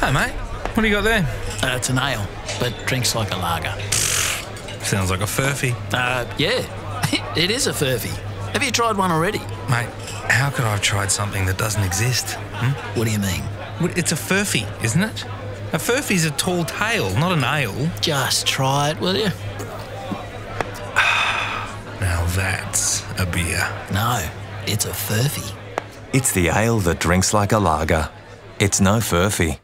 Hey, mate. What do you got there? Uh, it's an ale, but drinks like a lager. Sounds like a furphy. Uh, yeah, it is a furphy. Have you tried one already? Mate, how could I have tried something that doesn't exist? Hmm? What do you mean? It's a furphy, isn't it? A furphy's a tall tale, not an ale. Just try it, will you? Now that's a beer. No, it's a furphy. It's the ale that drinks like a lager. It's no furphy.